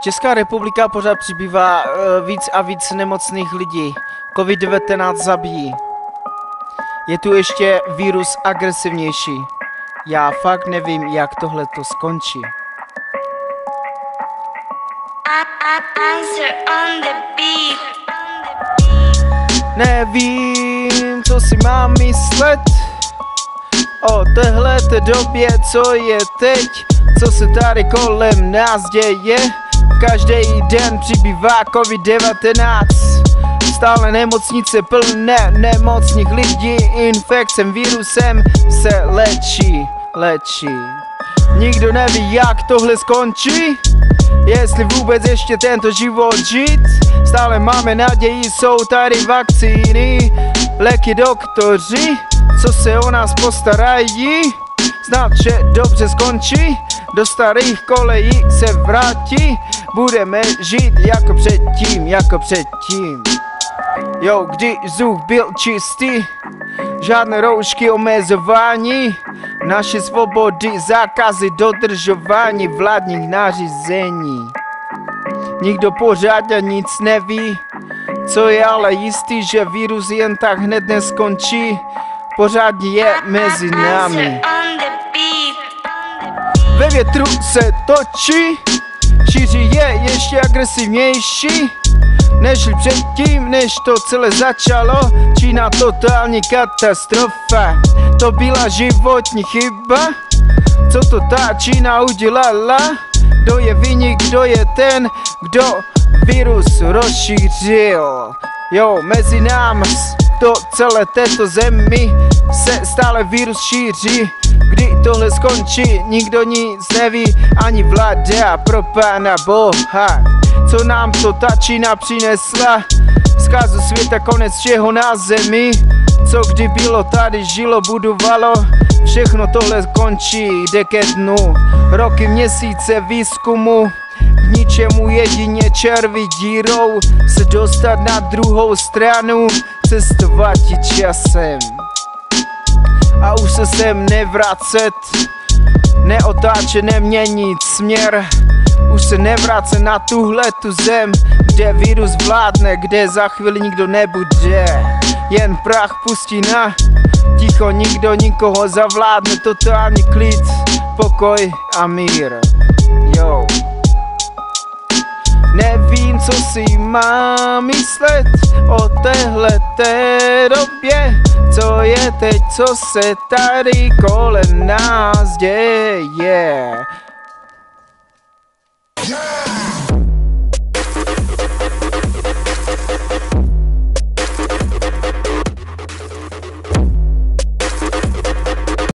Česká republika pořád přibývá uh, víc a víc nemocných lidí. COVID-19 zabíjí. Je tu ještě vírus agresivnější. Já fakt nevím, jak tohle to skončí. Nevím, co si mám myslet o téhle době, co je teď, co se tady kolem nás děje. Každý den přibývá COVID-19 Stále nemocnice plné nemocných lidí Infekcem, virusem se léčí, léčí. Nikdo neví jak tohle skončí Jestli vůbec ještě tento život žít. Stále máme naději, jsou tady vakcíny Léky doktoři, co se o nás postarají. Snad že dobře skončí Do starých kolejí se vrátí Budeme žít jako předtím, jako předtím. Jo, kdy vzduch byl čistý Žádné roušky omezování. Naše svobody, zákazy, dodržování vládních nařízení. Nikdo pořádně nic neví Co je ale jistý, že virus jen tak hned neskončí. Pořádně je mezi námi. Ve větru se točí Šíří je ještě agresivnější než předtím, než to celé začalo. Čína totální katastrofa. To byla životní chyba. Co to ta Čína udělala? Kdo je vynik, kdo je ten, kdo virus rozšířil? Jo, mezi námi to celé této zemi se stále virus šíří Kdy tohle skončí, nikdo nic neví, ani vláda pro pána Boha. Co nám to ta Čína přinesla, zkazu světa, konec všeho na zemi. Co kdy bylo tady, žilo, budovalo, všechno tohle končí, jde ke dnu. Roky, měsíce výzkumu, k ničemu jedině červí dírou. Se dostat na druhou stranu, cestovat časem a už se sem nevracet Neotáče, neměnit směr. Už se nevráce na tuhle tu zem Kde virus vládne, kde za chvíli nikdo nebude. Jen prach pustí na Ticho, nikdo nikoho zavládne Totální klid, pokoj a mír. Jo. Nevím, co si mám myslet o téhle době. Co je teď, co se tady kolem nás děje